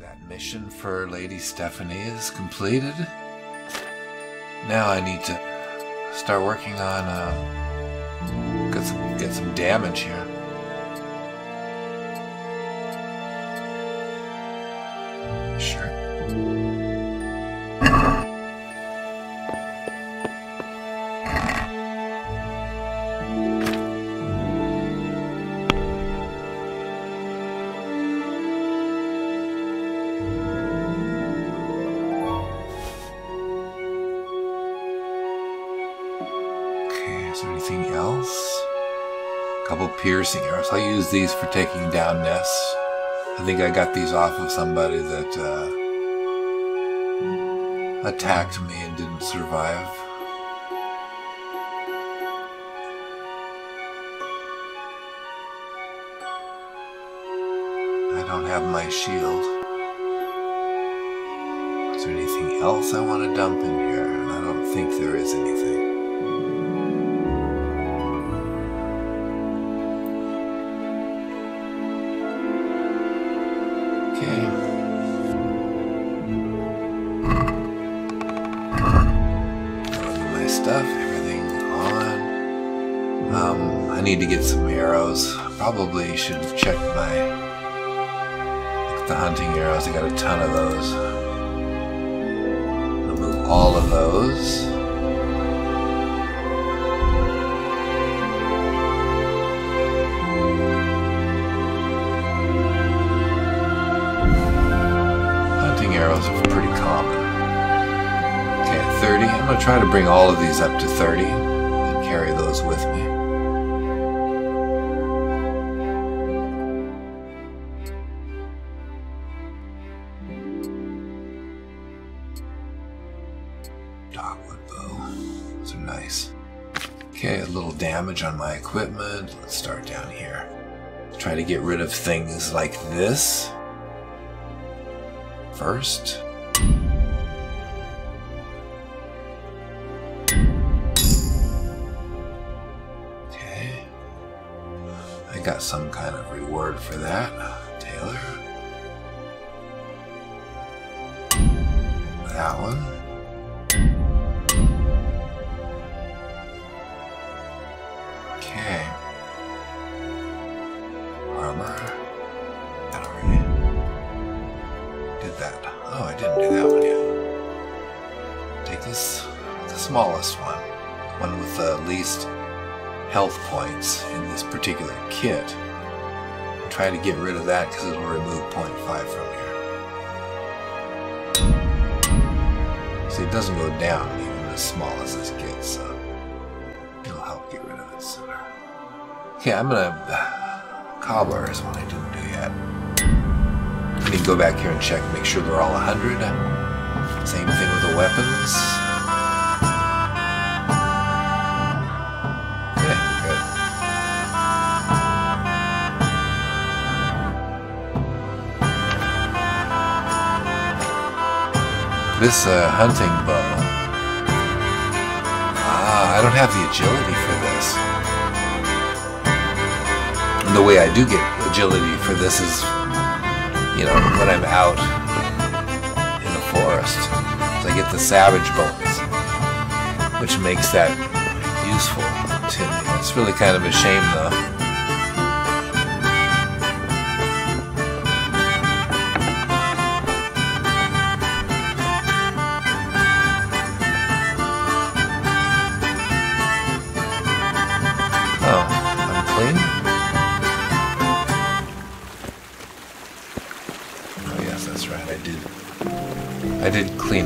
That mission for Lady Stephanie is completed. Now I need to start working on uh, get some get some damage here. Piercing arrows. I'll use these for taking down nests. I think I got these off of somebody that uh, attacked me and didn't survive. I don't have my shield. Is there anything else I want to dump in here? I don't think there is anything. Need to get some arrows. Probably should check my the hunting arrows. I got a ton of those. Remove all of those. Hunting arrows are pretty common. Okay, 30. I'm going to try to bring all of these up to 30 damage on my equipment. Let's start down here. Try to get rid of things like this first. Okay. I got some kind of reward for that. Oh, I didn't do that one yet. Take this, the smallest one, one with the least health points in this particular kit. Try to get rid of that because it'll remove 0.5 from here. See, it doesn't go down even as small as this gets, so it'll help get rid of it sooner. Okay, I'm gonna. Uh, cobbler is one I didn't do yet. Need to go back here and check, make sure they're all 100. Same thing with the weapons. Okay, good. This uh, hunting bow. Ah, I don't have the agility for this. And the way I do get agility for this is you know, when I'm out in the forest. So I get the savage bones, which makes that useful to me. It's really kind of a shame though.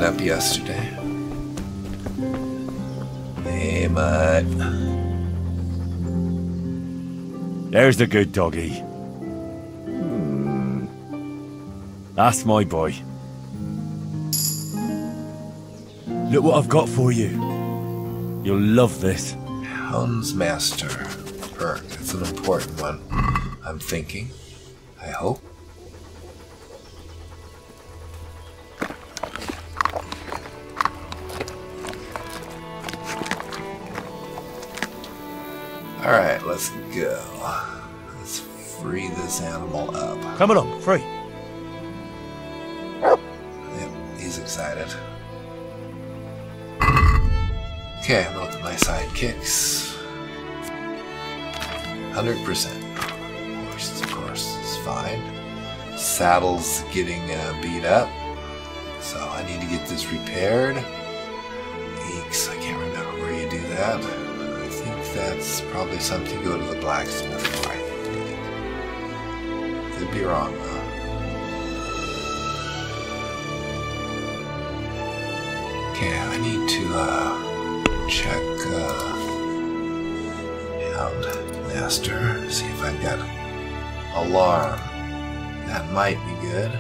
Up yesterday. Hey, mutt. There's the good doggy. Hmm. That's my boy. Look what I've got for you. You'll love this. Hound's Master perk. It's an important one. I'm thinking. I hope. Come along, free. He's excited. Okay, I'm with my sidekicks. 100%. Of course, of course, it's fine. Saddle's getting uh, beat up, so I need to get this repaired. Eeks, I can't remember where you do that. I think that's probably something to go to the blacksmith be wrong, though. Okay, I need to uh, check uh, Hound Master, see if I've got alarm. That might be good.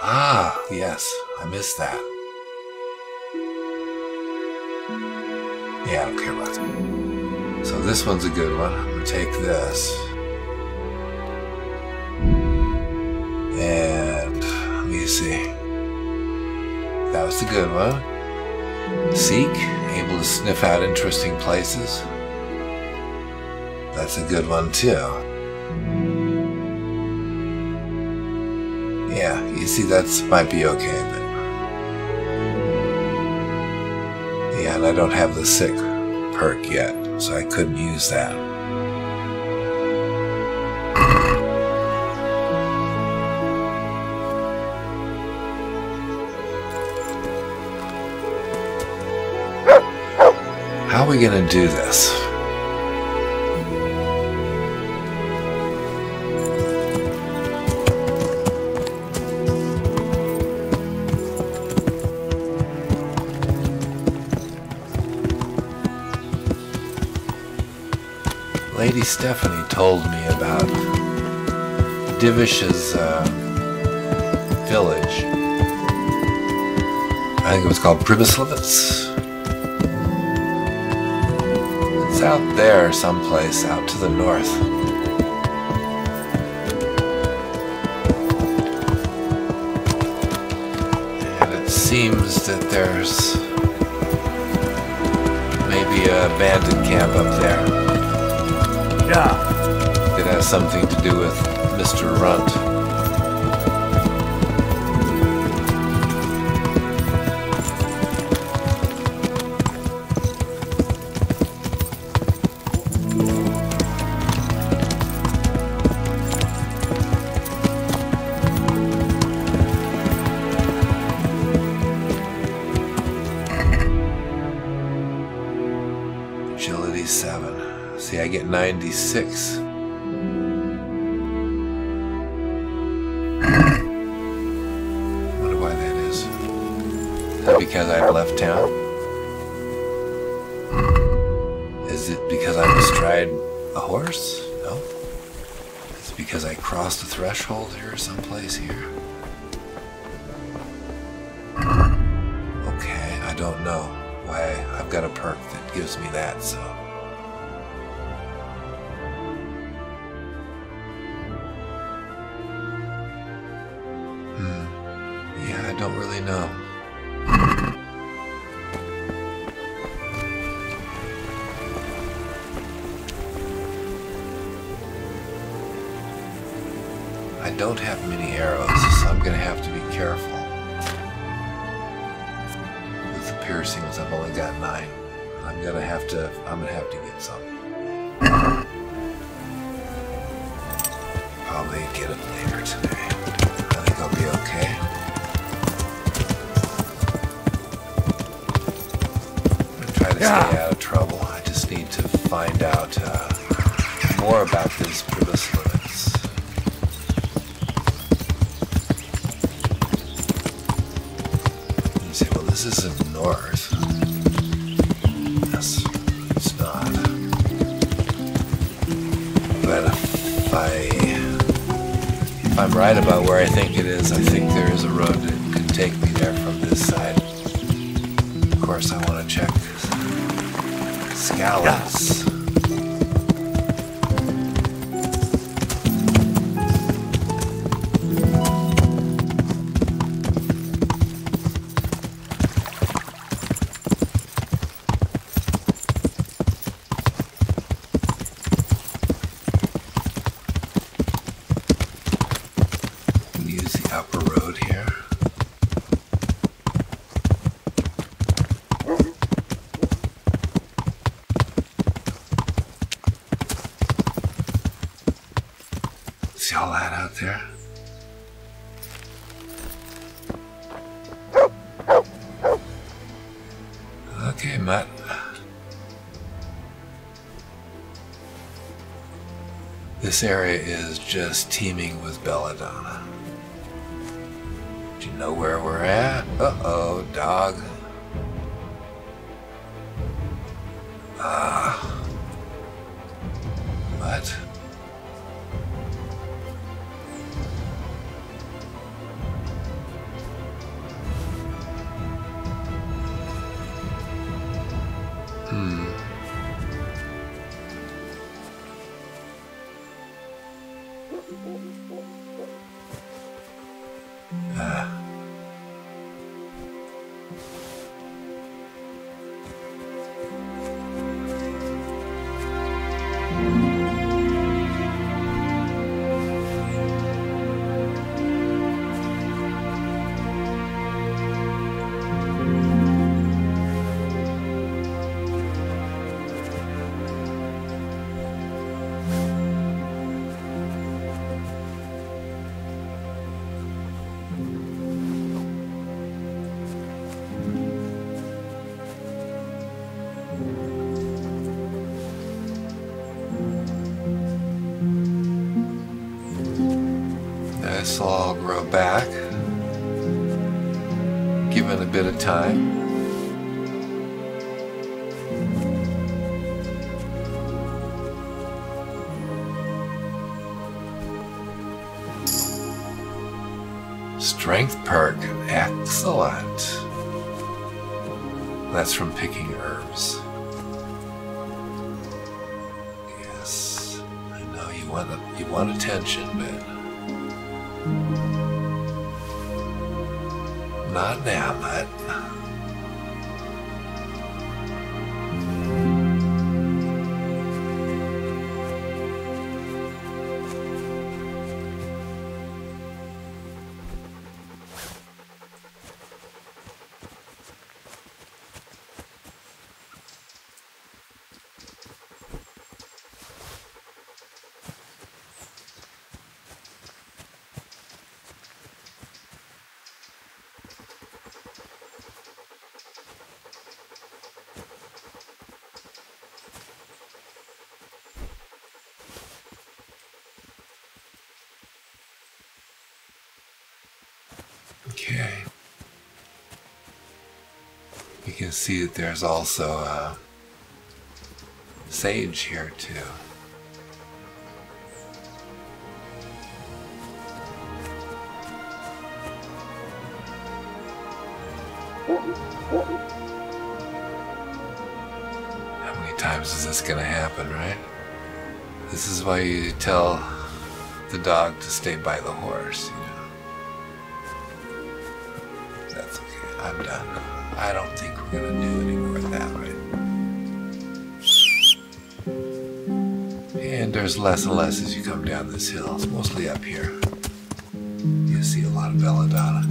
Ah, yes, I missed that. Yeah, I don't care about that. So this one's a good one. I'm gonna take this. And let me see. That was the good one. Seek, able to sniff out interesting places. That's a good one too. Yeah, you see, that's might be okay, but yeah, and I don't have the sick perk yet, so I couldn't use that. How are we gonna do this? Stephanie told me about Divish's uh, village. I think it was called Pribyslavitz. It's out there someplace, out to the north. And it seems that there's maybe a bandit camp up there. It has something to do with Mr. Runt. Don't know why I've got a perk that gives me that, so. Hmm. Yeah, I don't really know. Got nine. I'm gonna have to. I'm gonna have to get some. Probably get it later today. I think I'll be okay. I'm gonna try to Yeah. stay out of trouble. I just need to find out uh, more about this I think Area is just teeming with belladonna. Do you know where we're at? Uh-oh, dog. Will all grow back. Given a bit of time. See that there's also a sage here too. How many times is this going to happen, right? This is why you tell the dog to stay by the horse, you know. That's okay. I'm done. I don't think we're gonna do any more of that, right? And there's less and less as you come down this hill. It's mostly up here. You see a lot of belladonna.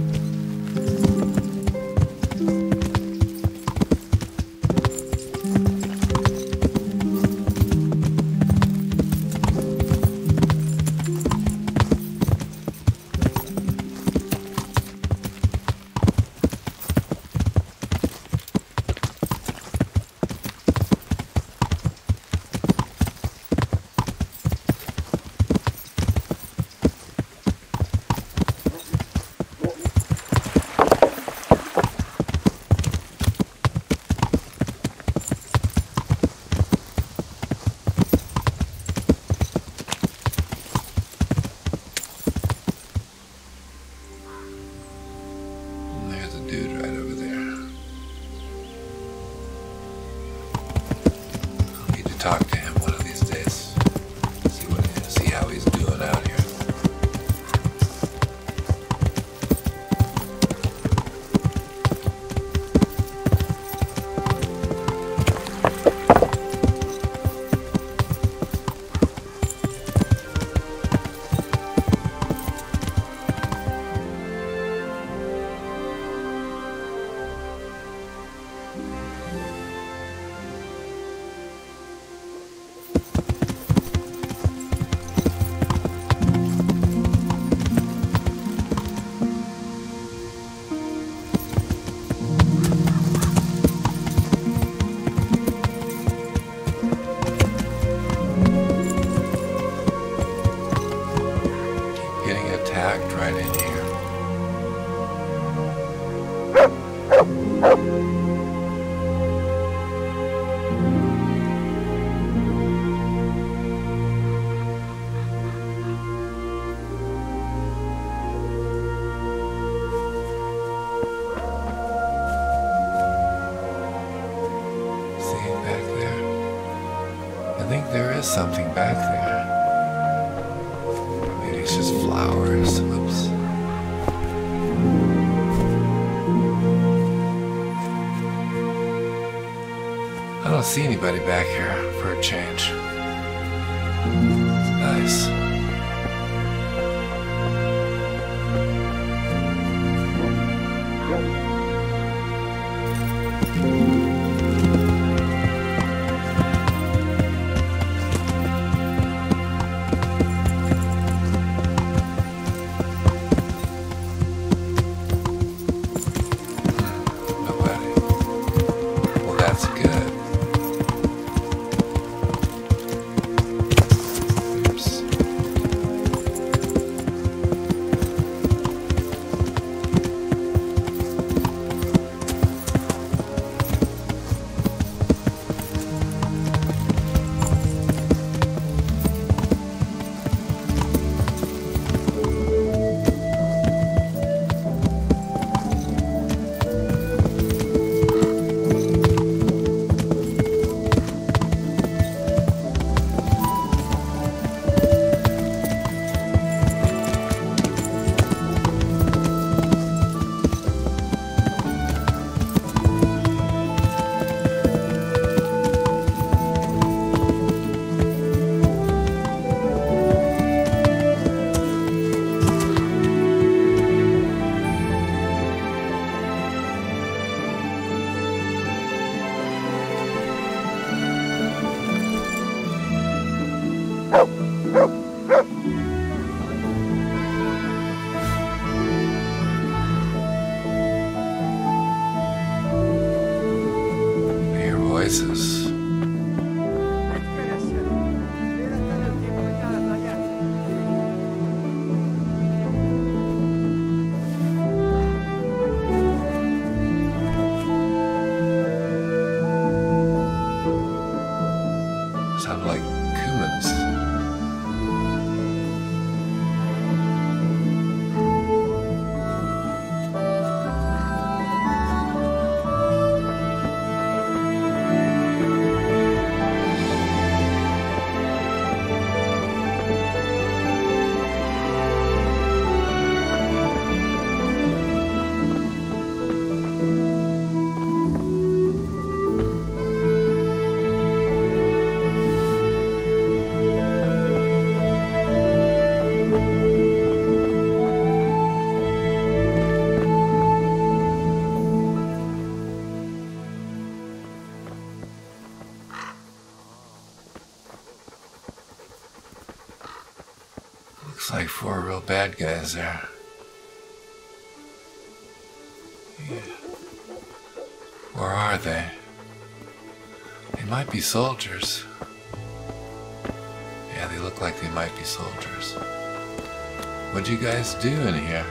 Anybody back here bad guys there. Yeah. Where are they? They might be soldiers. Yeah, they look like they might be soldiers. What'd you guys do in here?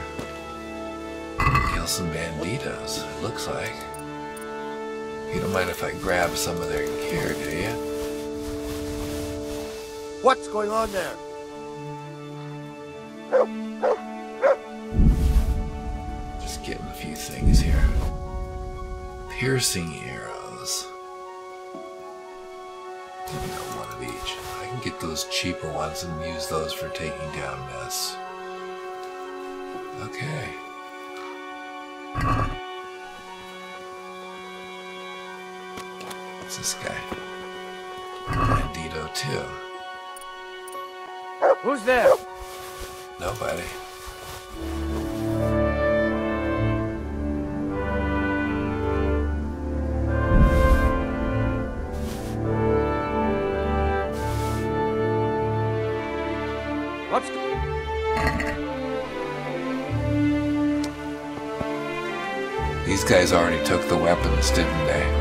Kill some banditos, it looks like. You don't mind if I grab some of their gear, do you? What's going on there? Piercing arrows. You know, one of each. I can get those cheaper ones and use those for taking down mess. Okay. What's this guy? Bandito too. Who's there? Nobody. What's These guys already took the weapons, didn't they?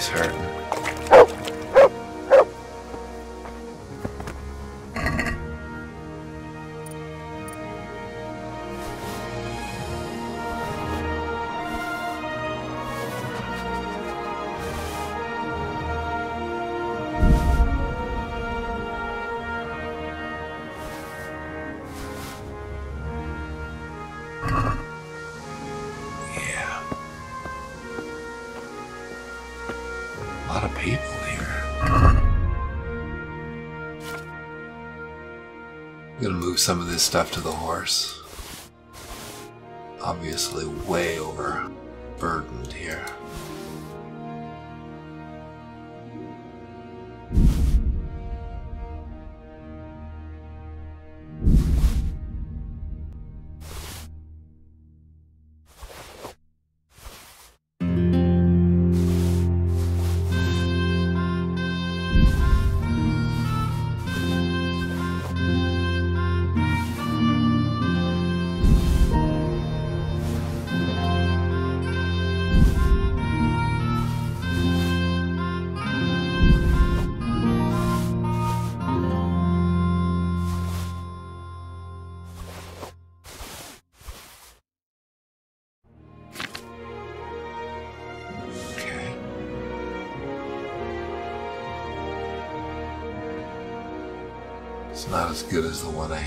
He's hurting. some of this stuff to the horse. Obviously way overburdened here. what I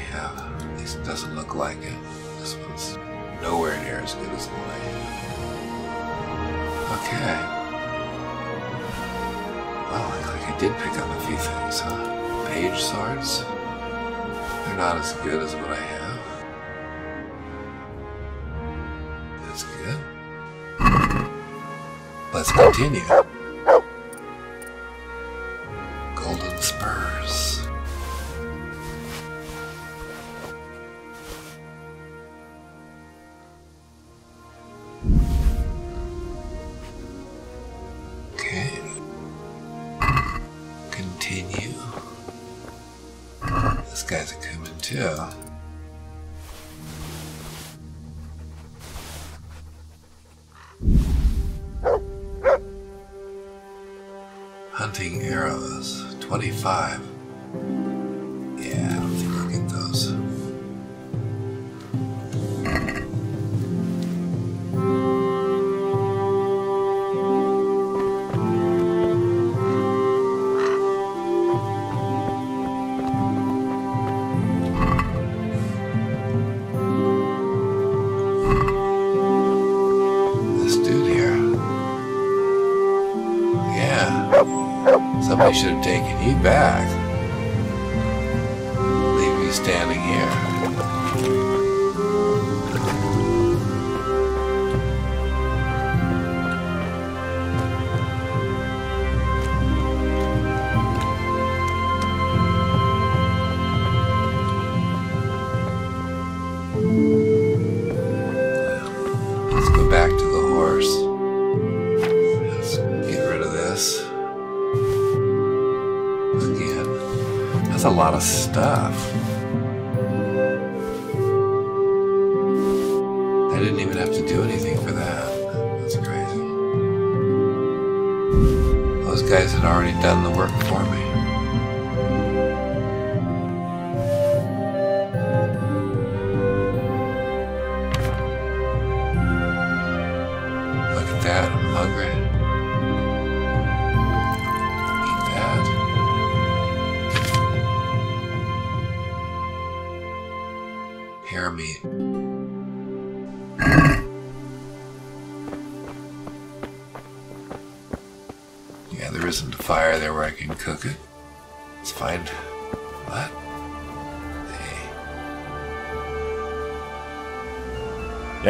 25. should have taken you back. Leave me standing here.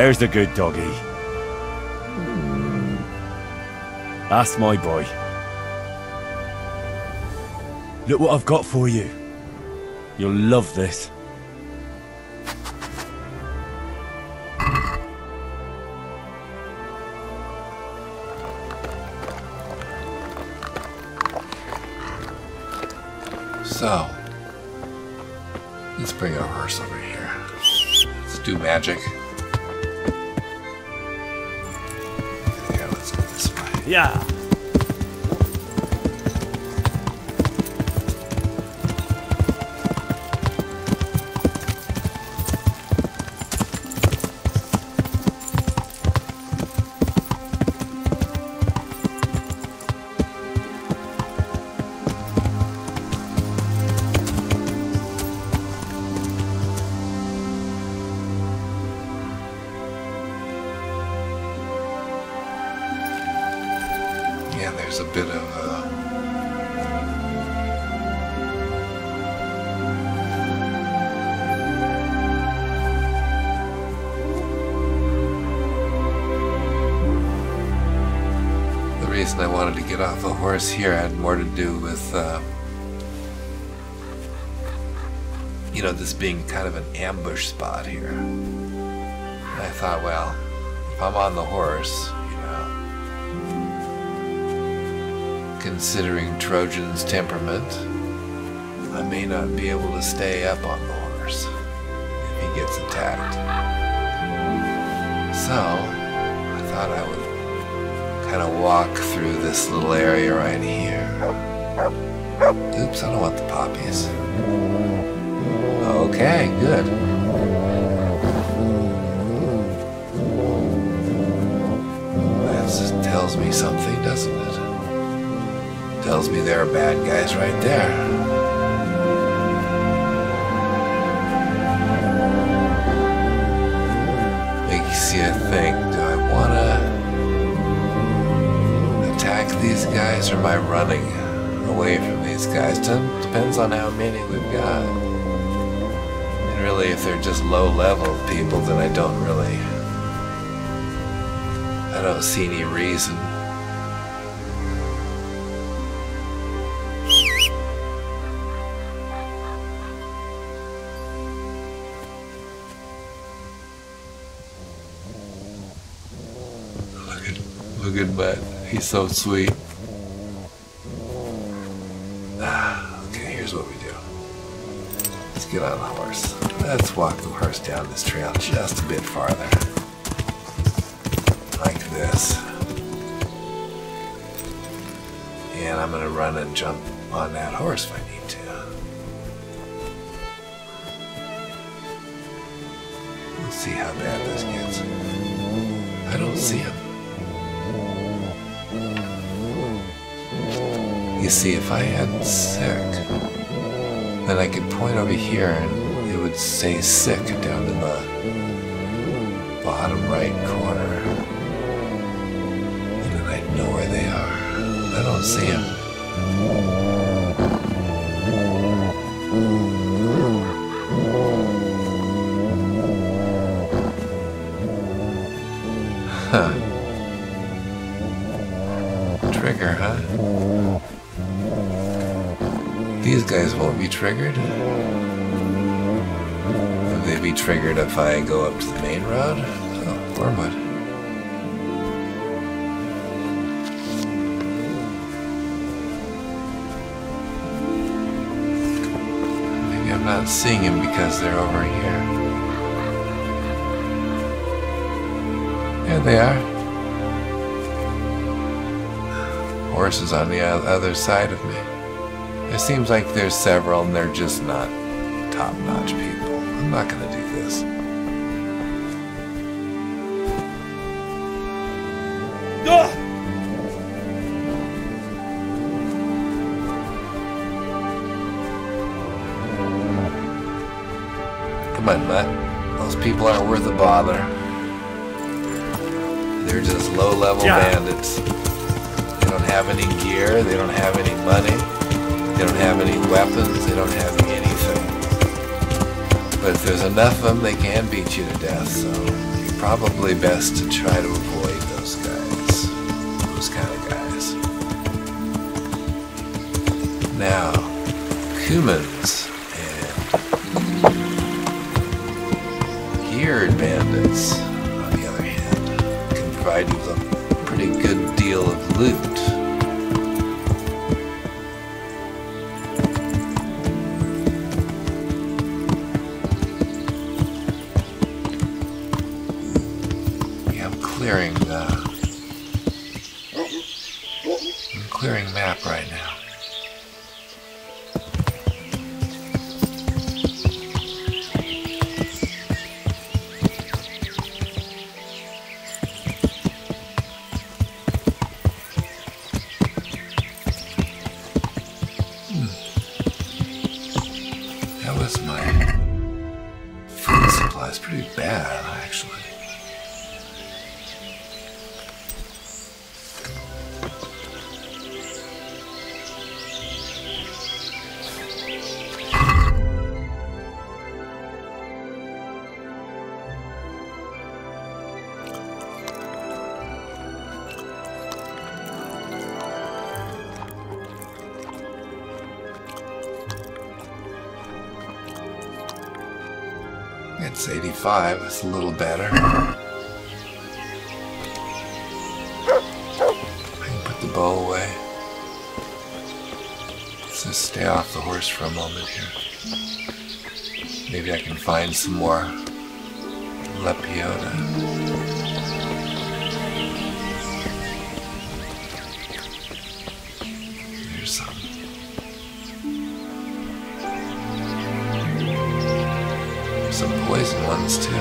There's the good doggy. That's my boy. Look what I've got for you. You'll love this. Reason I wanted to get off the horse here had more to do with, uh, you know, this being kind of an ambush spot here. And I thought, well, if I'm on the horse, you know, considering Trojan's temperament, I may not be able to stay up on the horse if he gets attacked. So, I thought I would kind of walk through this little area right here. Oops, I don't want the poppies. Okay, good. That tells me something, doesn't it? Tells me there are bad guys right there. You think, am I running away from these guys? Depends on how many we've got. And really, if they're just low level people, then I don't really. I don't see any reason. Look at, look at Bud. He's so sweet. Let's walk the horse down this trail just a bit farther. Like this. And I'm gonna run and jump on that horse if I need to. We'll see how bad this gets. I don't see him. You see, if I had sick, then I could point over here and would say sick down in the bottom right corner. And then I'd know where they are. I don't see them. Huh. Trigger, huh? These guys won't be triggered. Be triggered if I go up to the main road? Oh, Wormwood. Maybe I'm not seeing him because they're over here. There they are. Horse is on the other side of me. It seems like there's several and they're just not top notch people. I'm not gonna Mutt. Those people aren't worth a bother. They're just low-level Yeah. bandits. They don't have any gear. They don't have any money. They don't have any weapons. They don't have anything. But if there's enough of them, they can beat you to death. So probably best to try to avoid those guys. Those kind of guys. Now, Cumans bandits, on the other hand, can provide you with a pretty good deal of loot. 85. It's a little better. I can put the bow away. Let's just stay off the horse for a moment here. Maybe I can find some more Lepiota. Ones too.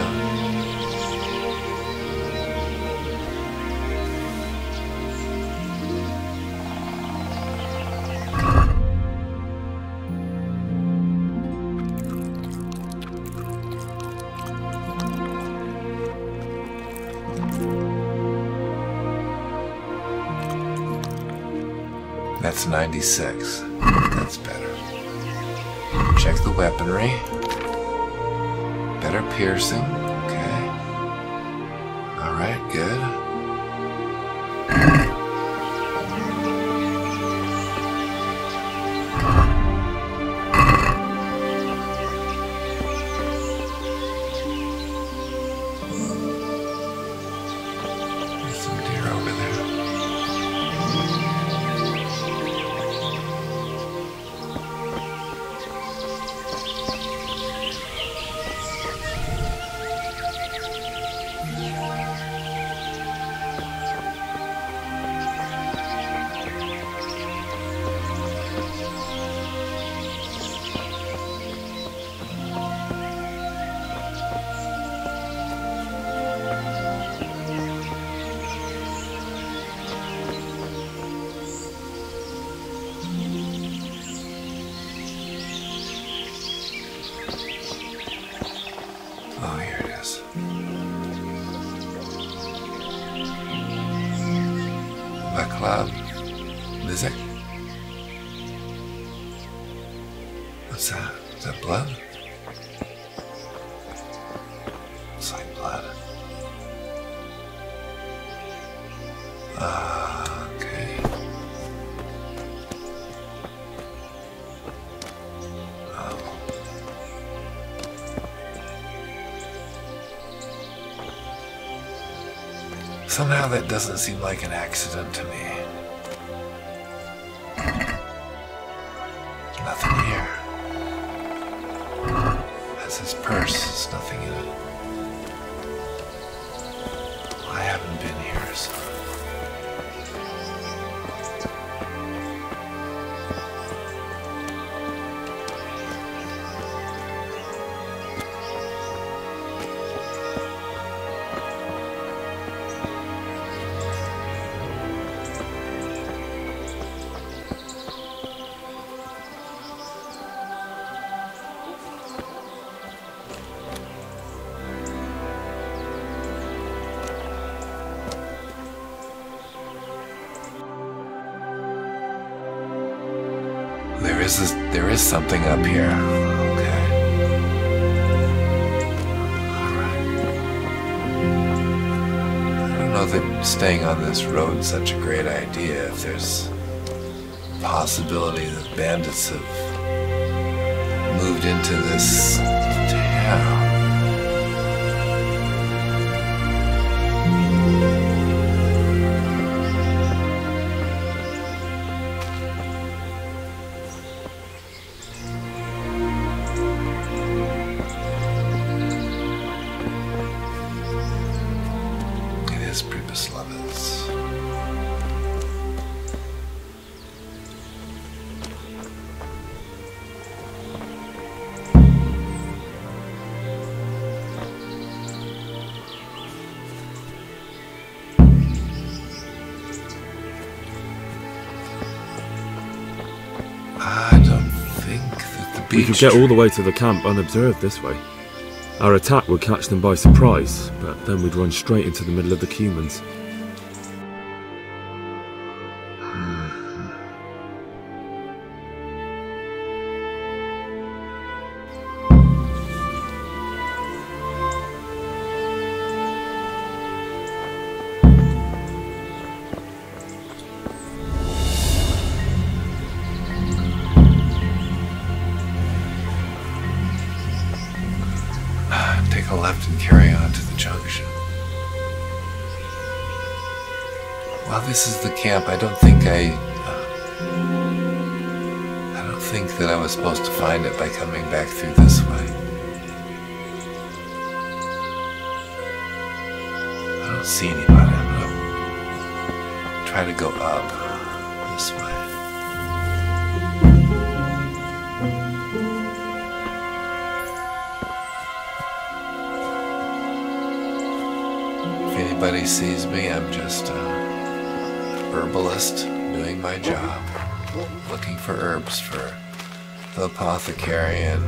That's 96. That's better. Check the weaponry. Piercing. Somehow that doesn't seem like an accident to me. Is there is something up here. Okay. Alright. I don't know that staying on this road is such a great idea if there's a possibility that bandits have moved into this town. Could get all the way to the camp unobserved this way. Our attack would catch them by surprise, but then we'd run straight into the middle of the Cumans. The apothecary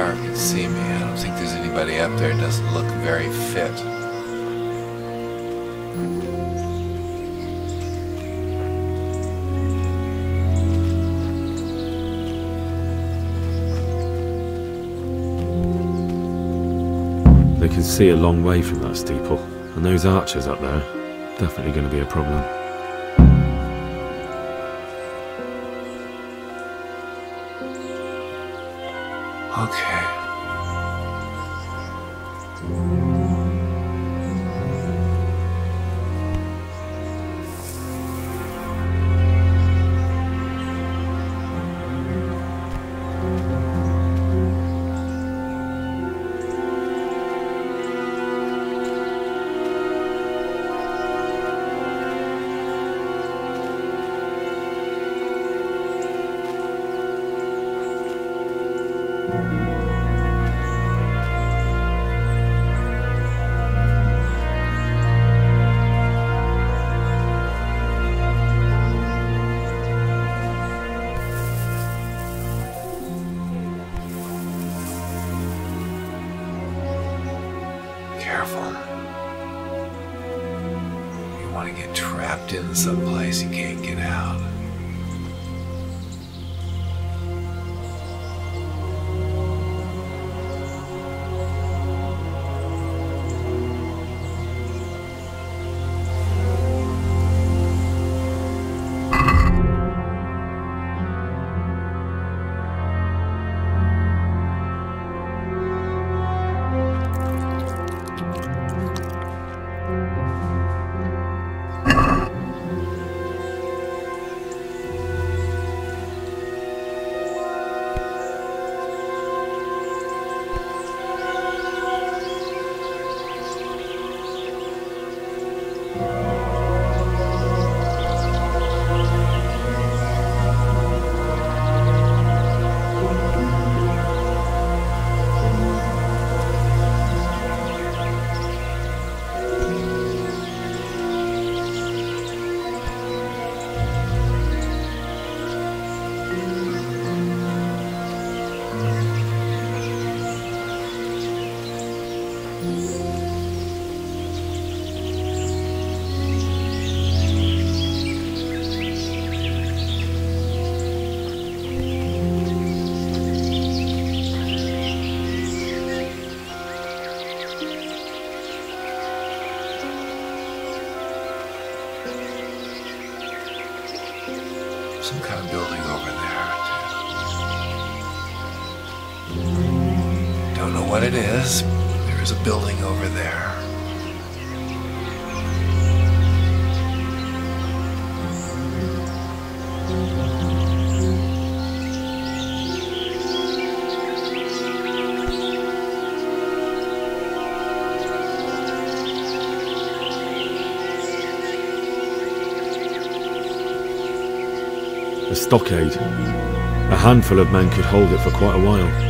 tower can see me. I don't think there's anybody up there. It doesn't look very fit. They can see a long way from that steeple, and those archers up there, definitely going to be a problem. It is. There is a building over there. A stockade. A handful of men could hold it for quite a while.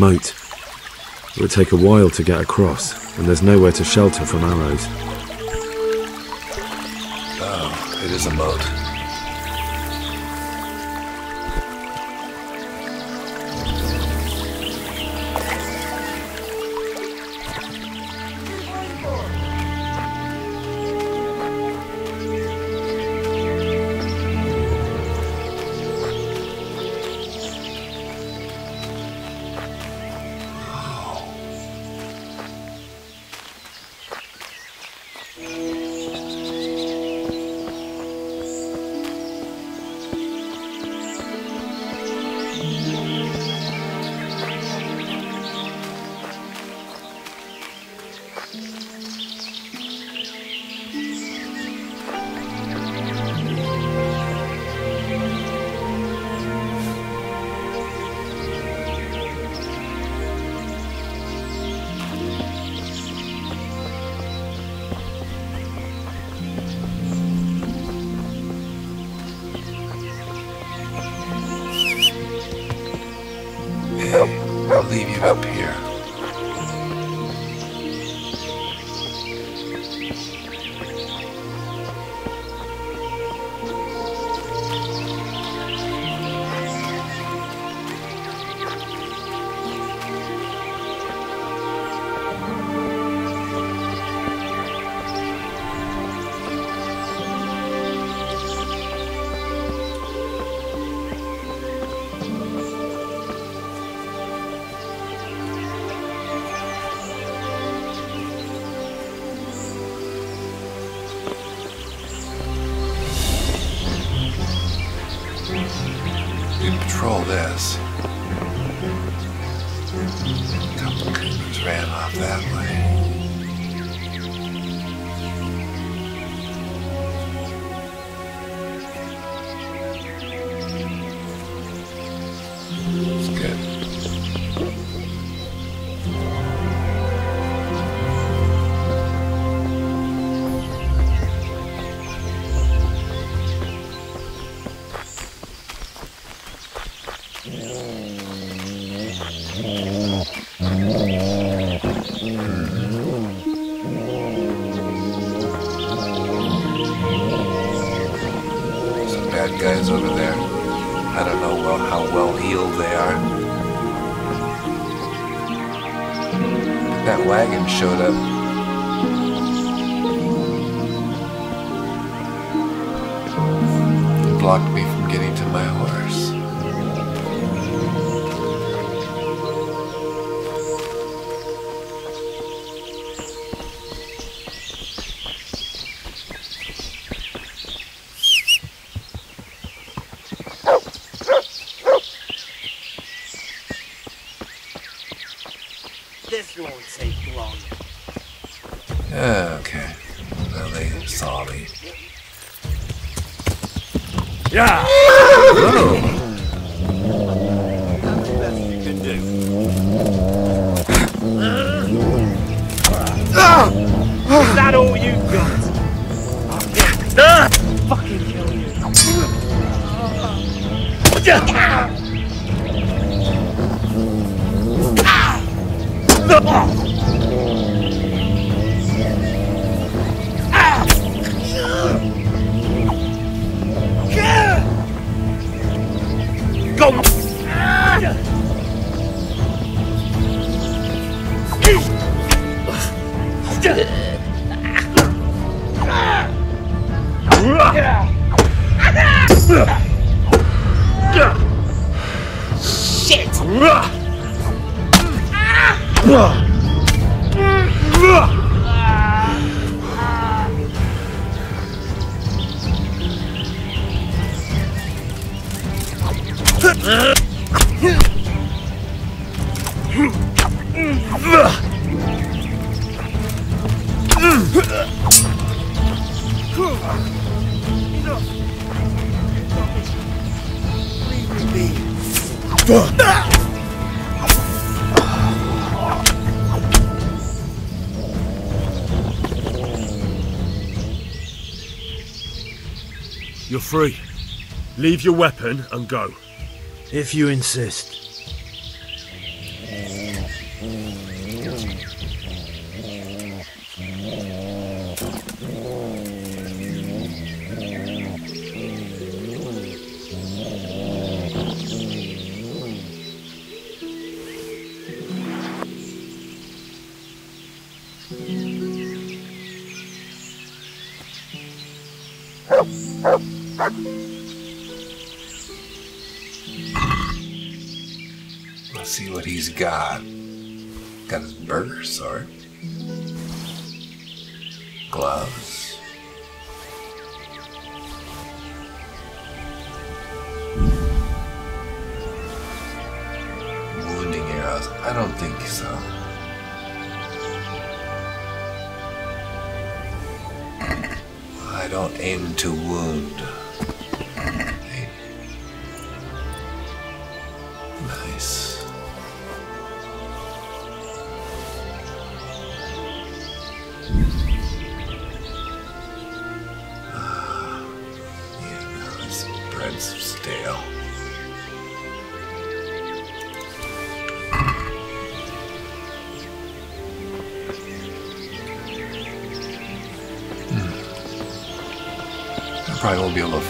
moat. It would take a while to get across, and there's nowhere to shelter from arrows. Oh, it is a moat. This. You're free. Leave your weapon and go. If you insist.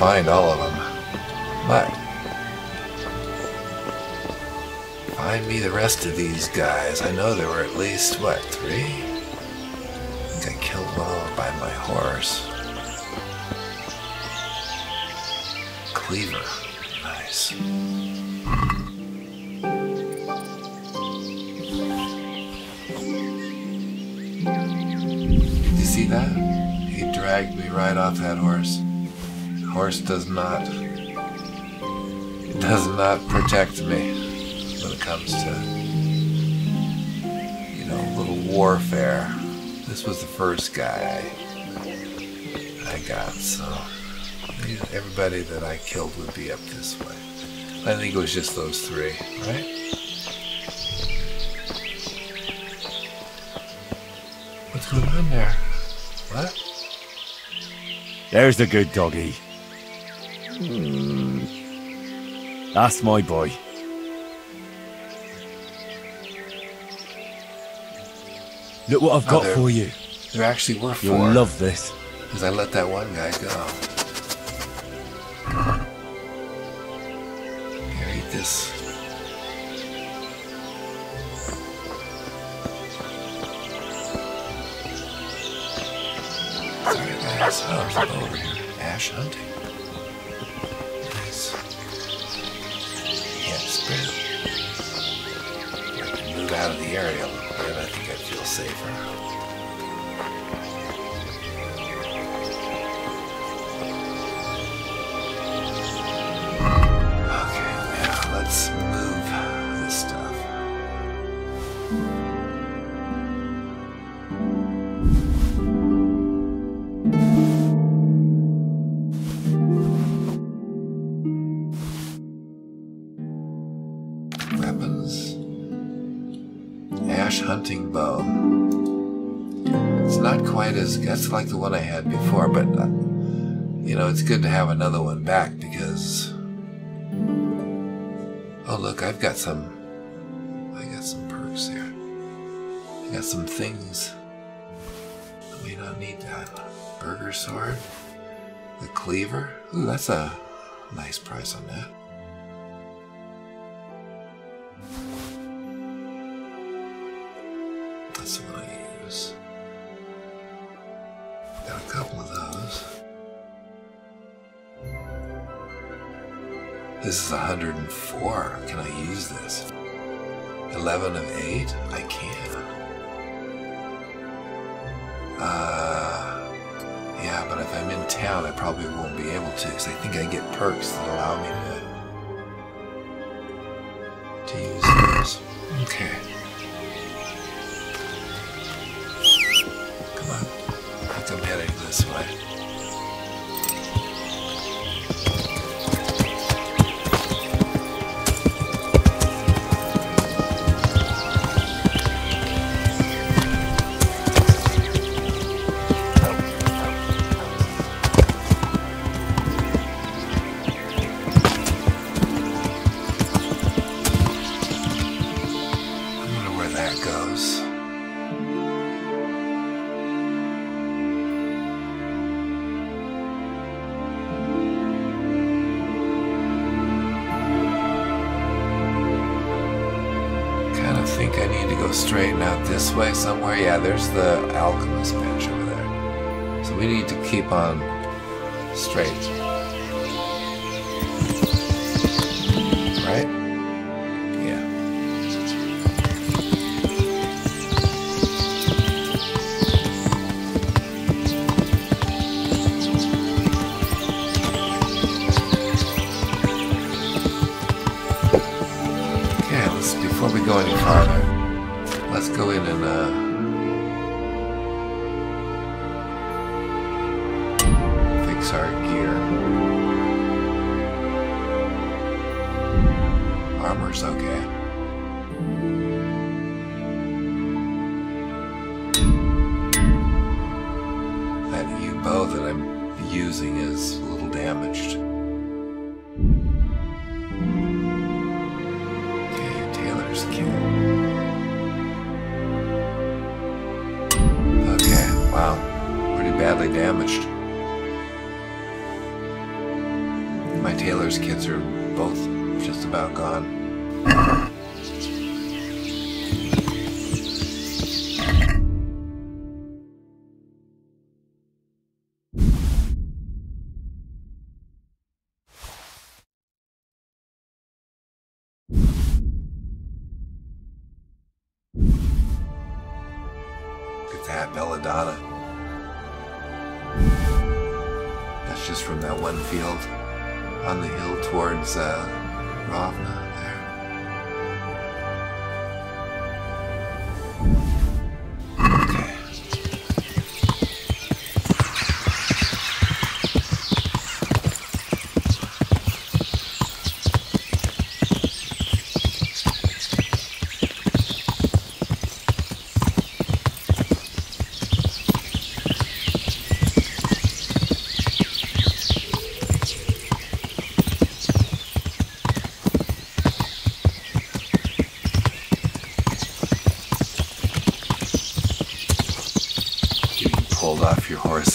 Find all of them, but find me the rest of these guys. I know there were at least, what, three? I think I killed one of them by my horse. Cleaver. Nice. Did you see that? He dragged me right off that horse. Horse does not does not protect me when it comes to you know little warfare. This was the first guy I got, so everybody that I killed would be up this way. I think it was just those three, right? What's going on there? What? There's the good doggy. Hmm. That's my boy. Look what I've Oh, got there- for you. There actually were 4 You'll love this. Because I let that one guy go. Here, eat this. Sorry, guys. Oh, bow over here. Ash hunting. Out of the area a little bit. I think I'd feel safer. Good to have another one back because. Oh look, I've got some. I got some perks here. I got some things. I may not need that. Burgher sword, the cleaver. Ooh, that's a nice price on that. This is 104. Can I use this? 11 of 8? I can. Uh, yeah, but if I'm in town, I probably won't be able to because I think I get perks that allow me to, to use those. Okay. Come on. Think I'm heading this way. Somewhere. Yeah, there's the alchemist bench over there. So we need to keep on straight.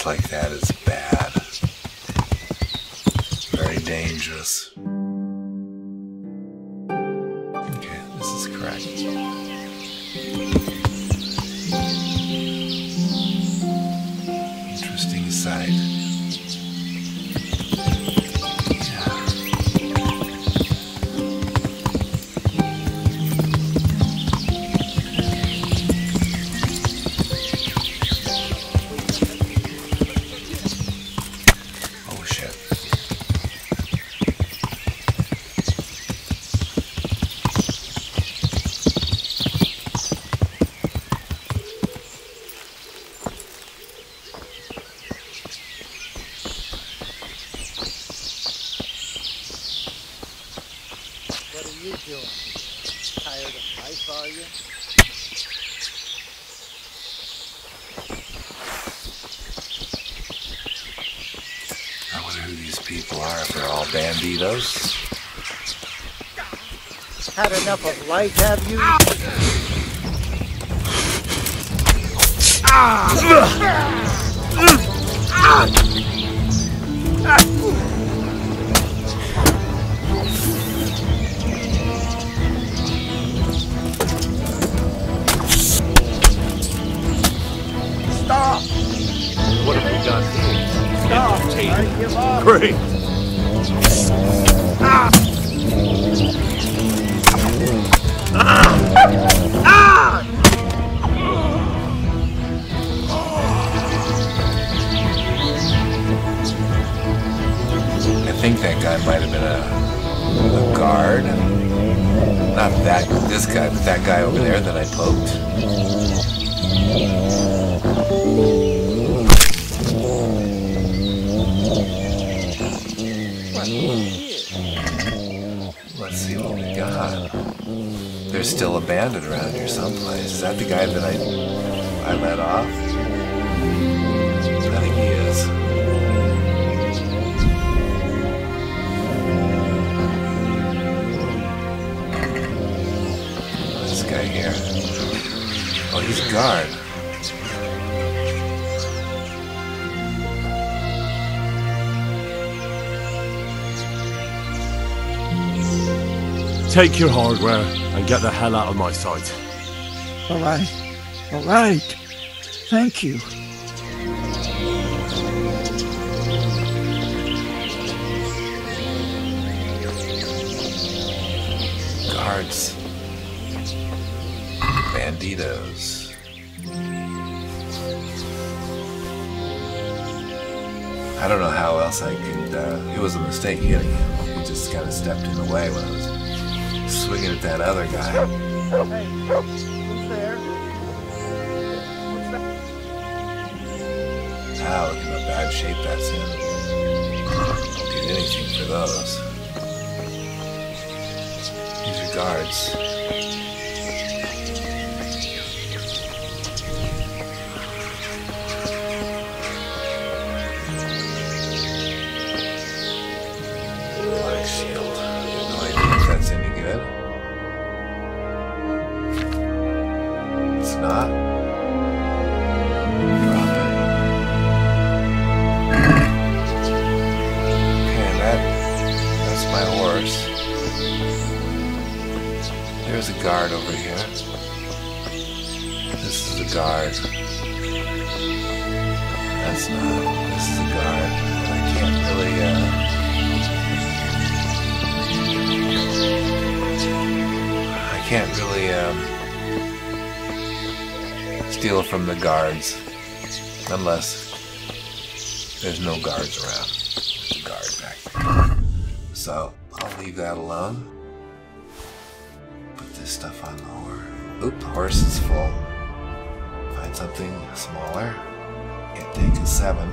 Like that is bad. Very dangerous. Okay, this is correct. Life, have you? Stop! Take your hardware and get the hell out of my sight. All right. All right. Thank you. Guards. Banditos. I don't know how else I could. Uh, it was a mistake hitting him. He just kind of stepped in the way when I was swinging at that other guy. Hey, who's there? What's that? Wow, look at how bad shape that's in. Don't get anything for those. These are guards. Guard over here. This is a guard. That's not. This is a guard. I can't really. Uh, I can't really um, steal from the guards unless there's no guards around. There's a guard back there. So I'll leave that alone. Oop, horse is full. Find something smaller. Can't take a seven.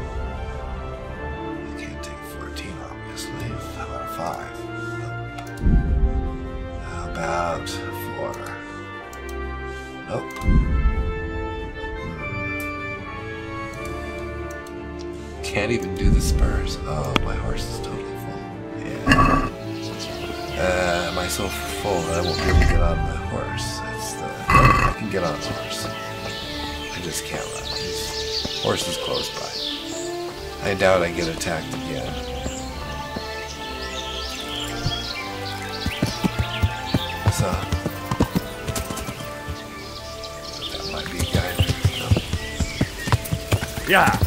Get on the horse. I just can't run. This horse is close by. I doubt I get attacked again. So. That might be a guy. Yeah.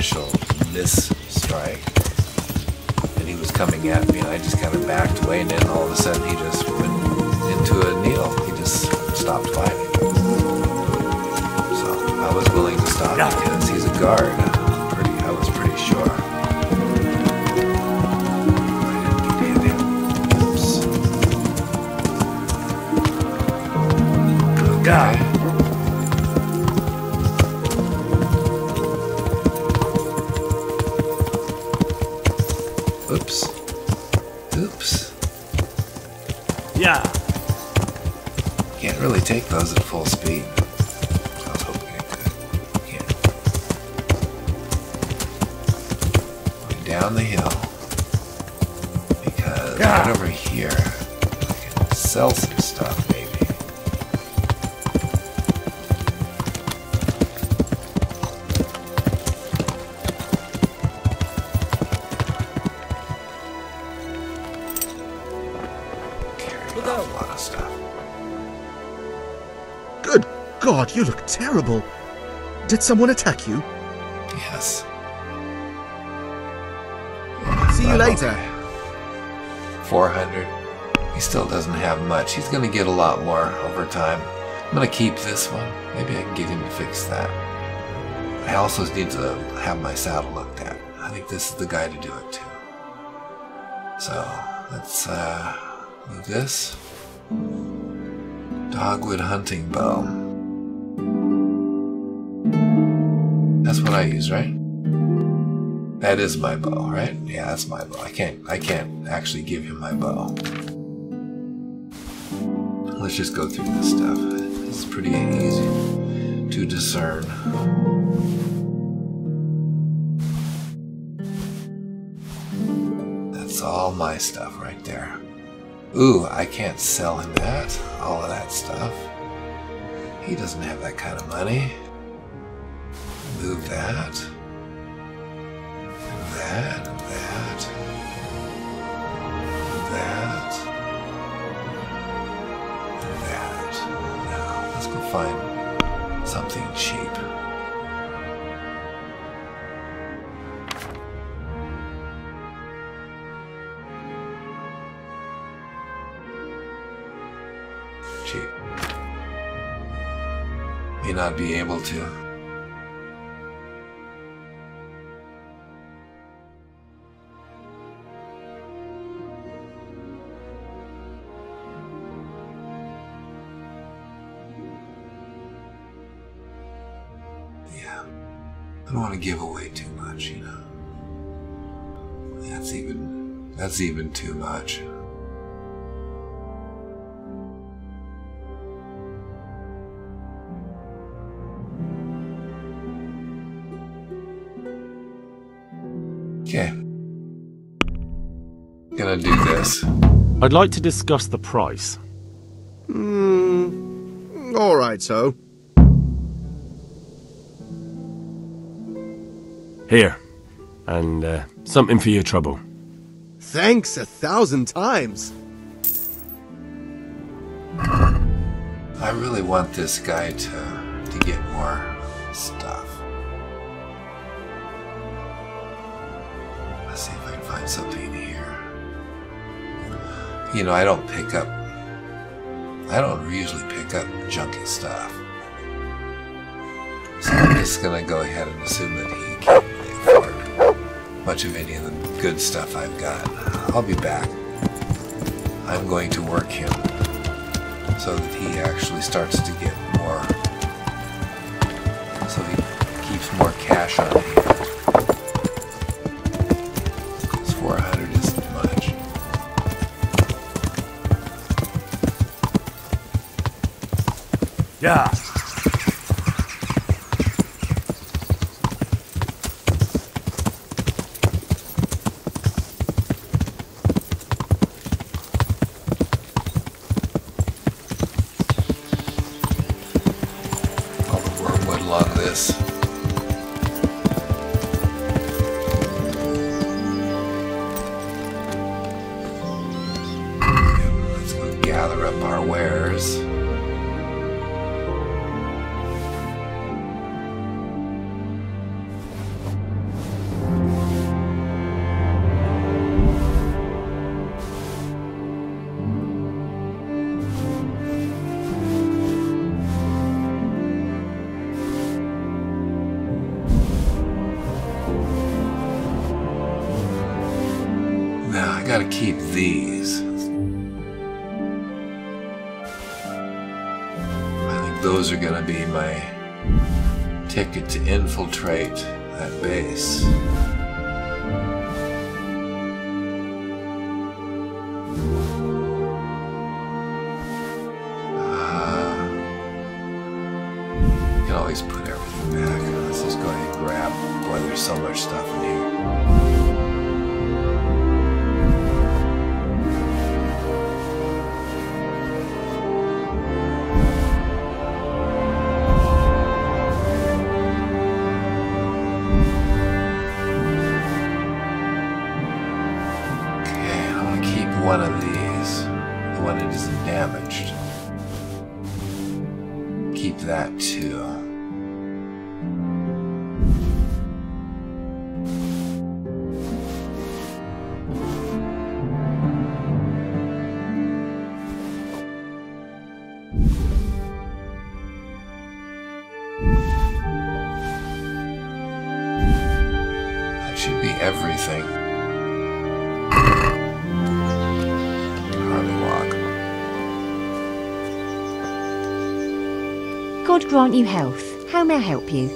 Initial miss strike. And he was coming at me, and I just kind of backed away, and then all of a sudden he just went into a kneel. He just stopped fighting. So I was willing to stop because he's a guard. Pretty, I was pretty sure. I God, you look terrible. Did someone attack you? Yes. See you later. 400. He still doesn't have much. He's going to get a lot more over time. I'm going to keep this one. Maybe I can get him to fix that. I also need to have my saddle looked at. I think this is the guy to do it too. So, let's uh, move this. Dogwood hunting bow. I use, right? That is my bow, right? Yeah, that's my bow. I can't I can't actually give him my bow. Let's just go through this stuff. It's pretty easy to discern. That's all my stuff right there. Ooh, I can't sell him that. All of that stuff. He doesn't have that kind of money. Move that. That, that. That. That. Now, let's go find something cheap. Cheap. May not be able to. Yeah. I don't want to give away too much, you know. That's even that's even too much. Okay. Gonna do this. I'd like to discuss the price. Hmm. All right, so. Here. And uh, something for your trouble. Thanks a thousand times. I really want this guy to to get more stuff. Let's see if I can find something here. You know, I don't pick up I don't usually pick up junky stuff. So I'm just gonna go ahead and assume that he can't really afford of any of the good stuff I've got. I'll be back. I'm going to work him so that he actually starts to get more so he keeps more cash on hand. Because 400 isn't much. Yeah. other similar stuff in here. God grant you health. How may I help you?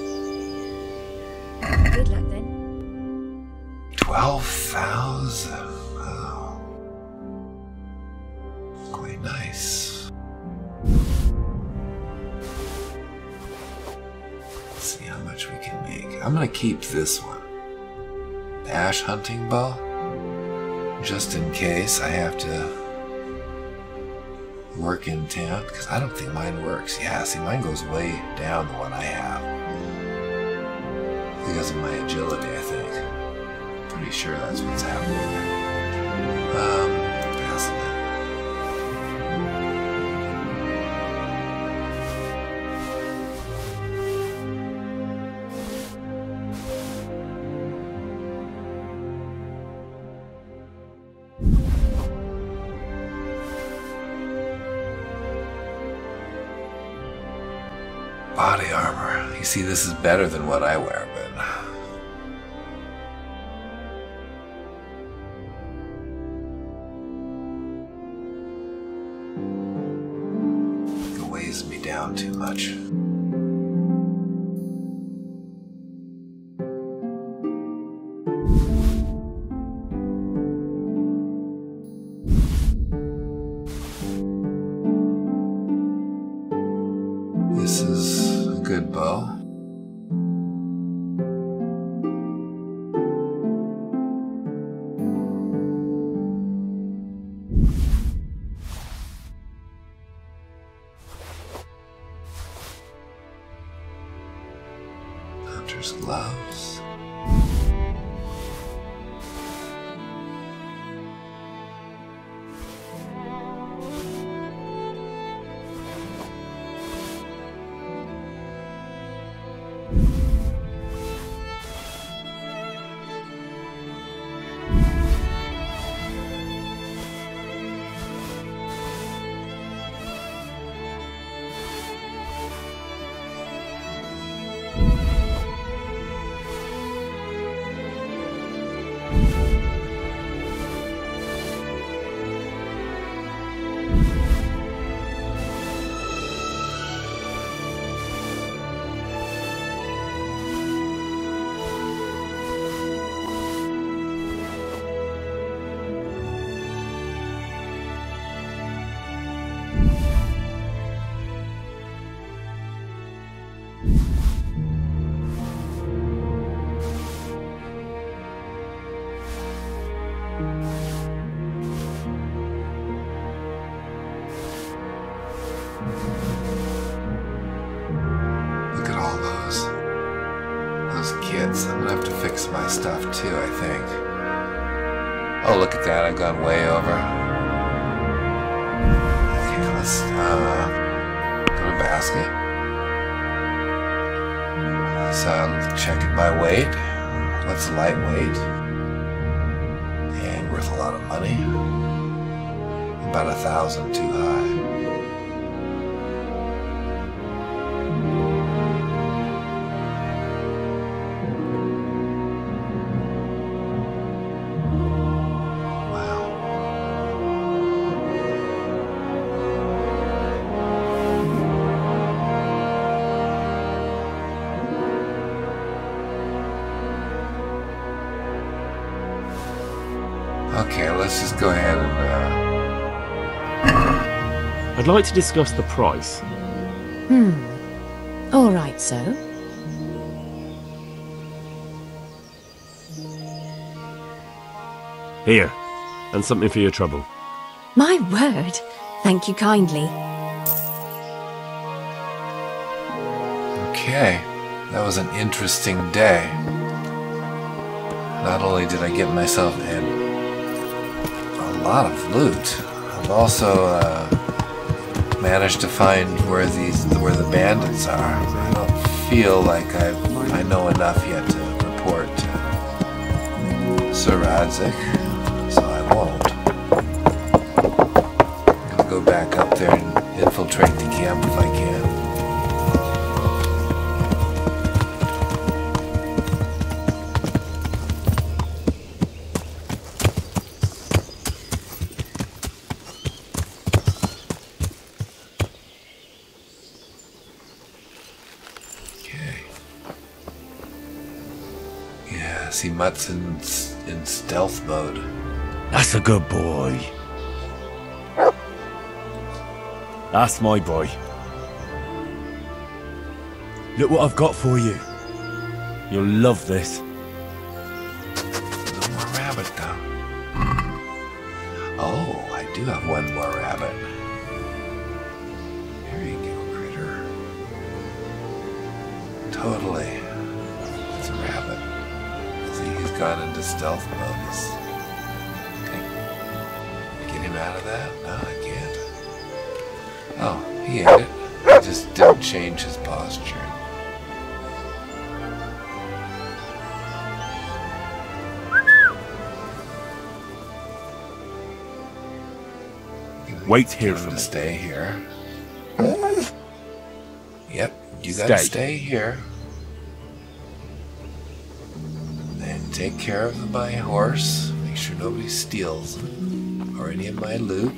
Good luck then. Twelve thousand. Wow. Quite nice. Let's see how much we can make. I'm gonna keep this one. The ash hunting bow. Just in case I have to work intent? Because I don't think mine works. Yeah, see mine goes way down the one I have. Because of my agility, I think. Pretty sure that's what's happening. Um, see, this is better than what I wear, stuff too, I think. Oh, look at that. I've gone way over. Okay, let's uh, go to basket. So I'll check it by weight. What's lightweight? And worth a lot of money. About a thousand too high. Like to discuss the price. Hmm. All right, so. Here, and something for your trouble. My word. Thank you kindly. Okay, that was an interesting day. Not only did I get myself in a lot of loot. I've also uh, managed to find where these where the bandits are. I don't feel like I I know enough yet to report to Sir Radzik, so I won't. I'll go back up there and infiltrate the camp if I can. Mutt's in, in stealth mode. That's a good boy. That's my boy. Look what I've got for you. You'll love this. Wait here for me. stay here. Yep, you gotta Stay. stay here. And take care of my horse. Make sure nobody steals or any of my loot.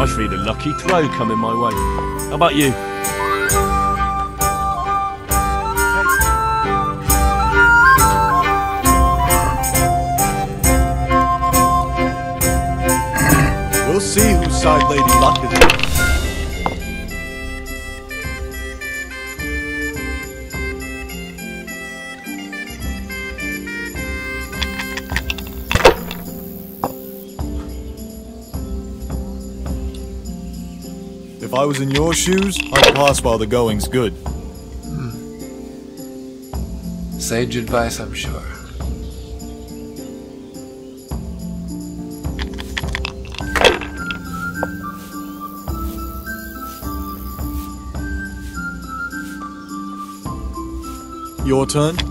I feel a lucky throw coming my way. How about you? We'll see whose side Lady Luck is on. I was in your shoes, I'd pass while the going's good. Sage advice, I'm sure. Your turn.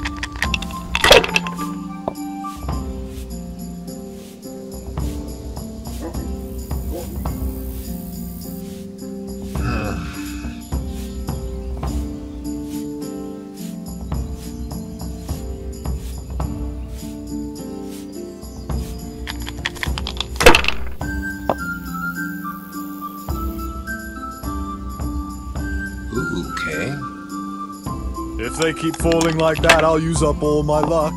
Keep falling like that, I'll use up all my luck.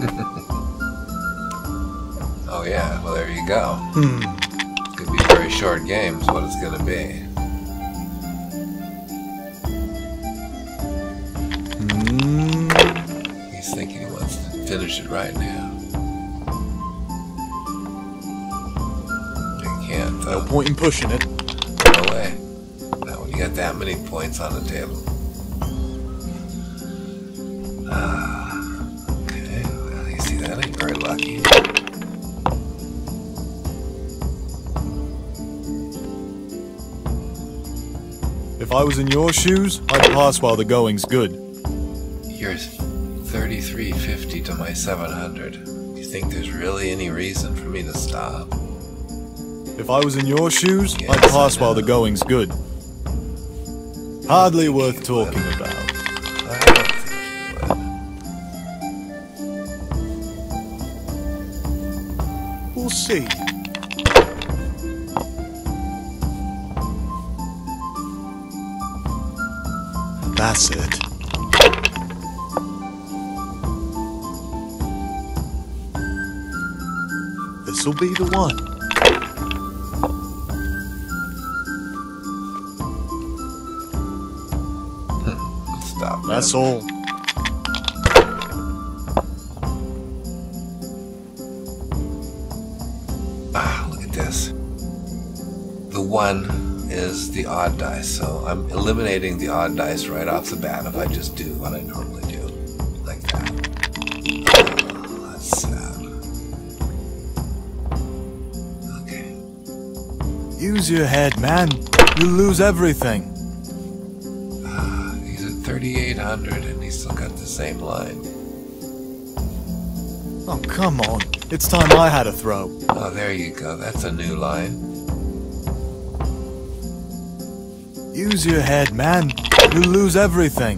Oh yeah, well there you go. Hmm. Could be a very short game, is what it's gonna be. Hmm. He's thinking he wants to finish it right now. He can't, No point in pushing it. No way. Not when you got that many points on the table. I was in your shoes, I'd pass while the going's good. You're 3350 to my 700. Do You think there's really any reason for me to stop? If I was in your shoes, Yes, I'd pass while the going's good. Hardly worth talking about. Be the one. Stop. That's man. all. Ah, look at this. The one is the odd dice, so I'm eliminating the odd dice right off the bat if I just do what I normally Use your head, man. You'll lose everything. Ah, he's at 3,800 and he's still got the same line. Oh, come on. It's time I had a throw. Oh, there you go. That's a new line. Use your head, man. You'll lose everything.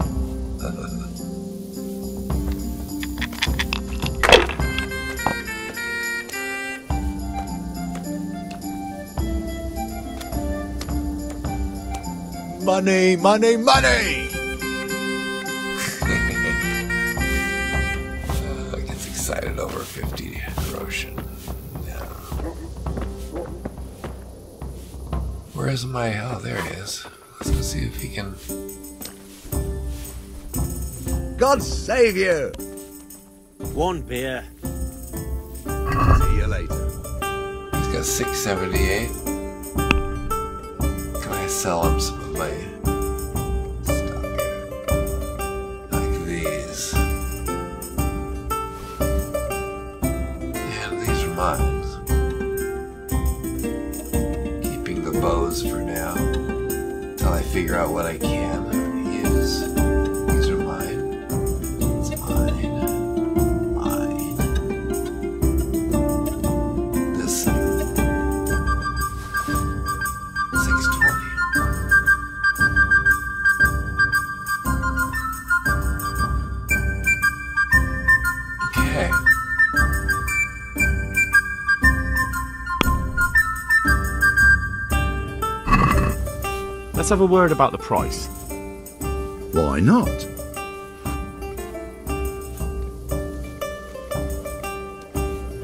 Money, money, money! Uh, gets excited over 50 groschen. Yeah. Where is my. Oh, there he is. Let's go see if he can. God save you! One beer. See you later. He's got 678. Can I sell him some Let's have a word about the price. Why not?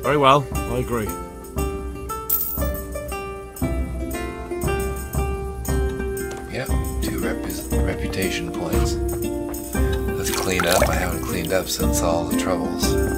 Very well, I agree. Yep, two repu- reputation points. Let's clean up. I haven't cleaned up since all the troubles.